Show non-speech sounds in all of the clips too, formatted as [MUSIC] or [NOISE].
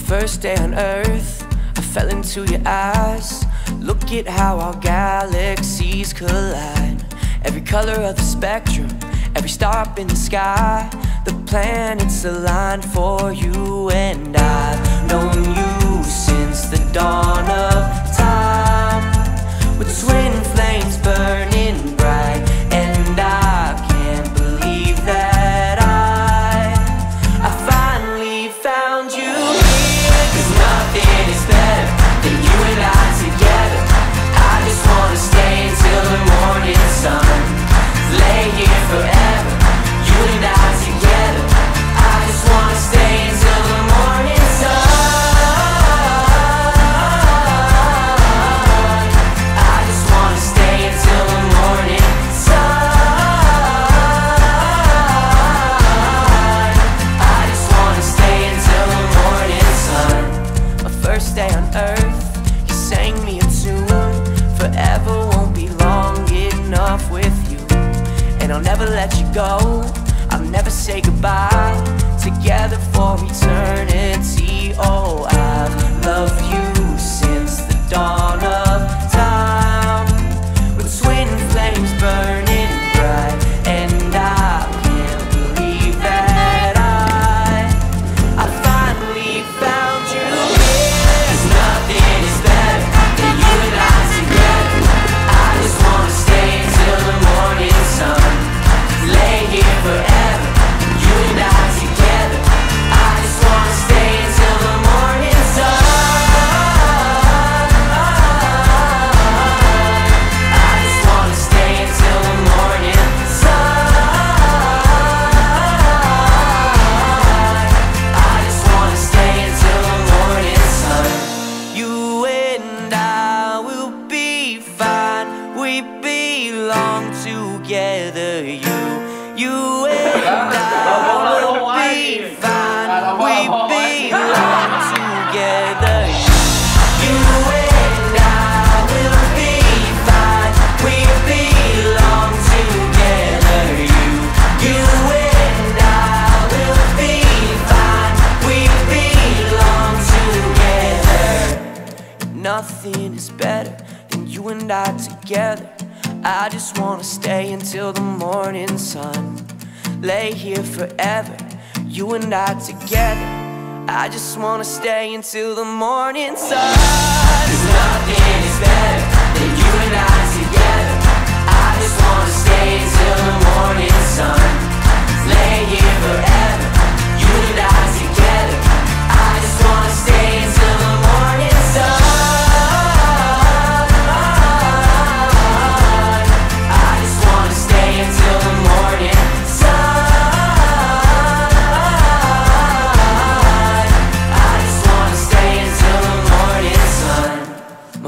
first day on earth, I fell into your eyes. Look at how our galaxies collide. Every color of the spectrum, every star up in the sky. The planets align for you, and I've known you since the dawn of Day on earth, you sang me a tune. Forever won't be long enough with you. And I'll never let you go. I'll never say goodbye. Together for eternity. [LAUGHS] [LAUGHS] you and I will be fine. We belong together. You and I will be fine. We belong together. You, you and I will be fine. We belong together. Nothing is better than you and I together. I just wanna stay until the morning sun. Lay here forever, you and I together. I just wanna stay until the morning sun. nothing is better than you and I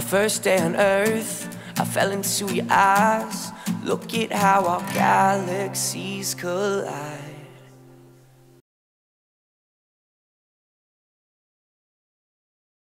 first day on earth, I fell into your eyes. Look at how our galaxies collide.